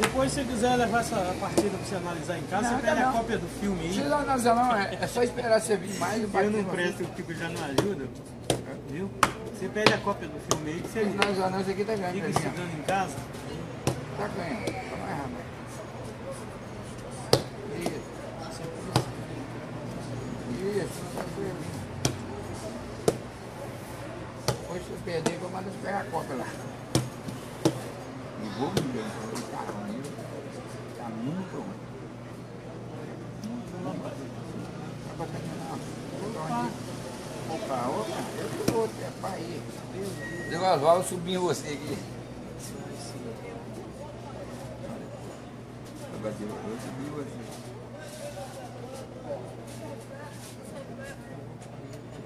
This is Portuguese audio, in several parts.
Depois, se você quiser levar essa partida pra você analisar em casa, Não, você pega não. a cópia do filme aí. Não precisa analisar não, é, é só esperar você vir mais Eu não presto, o Kiko já não ajuda, viu? Você pede a cópia do filme aí que você Não não, isso aqui tá ganhando. fica estudando em casa. Tá ganhando, tá mais rápido. Isso. Isso, tranquilo. Depois se eu perder, eu mando pegar a cópia lá. E vou me ver, tá ruim. Tá muito ruim. Tá botando não. Opa, opa, eu tô outro, é pai. Deu Oswaldo subiu em você aqui. Agora eu vou em você.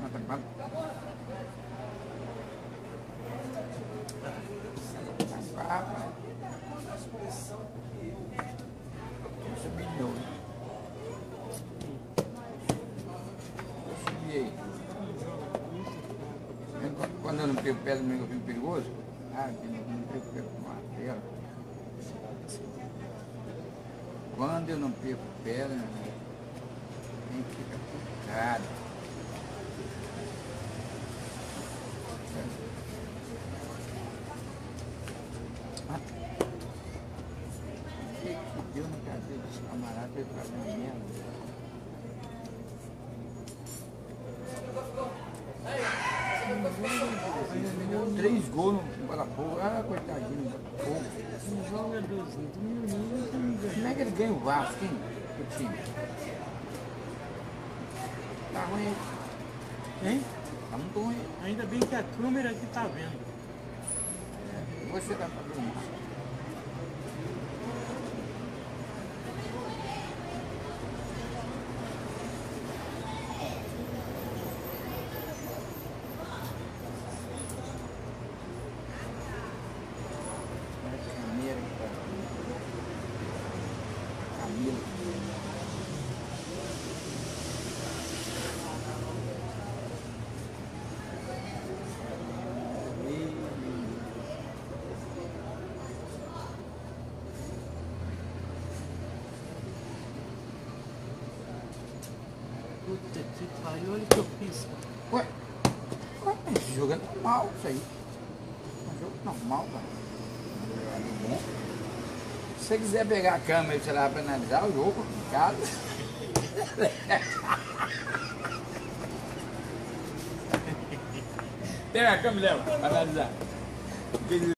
Mata, mata. Eu, eu não pego pedra no meu filho perigoso, ah, que não pego pedra com martelo. Quando eu não pego pedra, nem fica picado. Ah. O que que deu na cadeira desse camarada veio pra? Ainda me deu três gols no Botafogo. Ah, coitadinho. Um jogadorzinho do menino não ganha. Como é que ele ganha o Vasco, hein? O time. Tá ruim. Hein? Tá muito ruim. Ainda bem que a câmera aqui tá vendo. Você tá fazendo isso. Puta que pariu, olha o que eu fiz. Ué, ué, esse jogo é normal, isso aí. É um jogo normal, cara. É bom. Se você quiser pegar a câmera e tirar para analisar o jogo em casa. Pega a câmera, Léo, para analisar.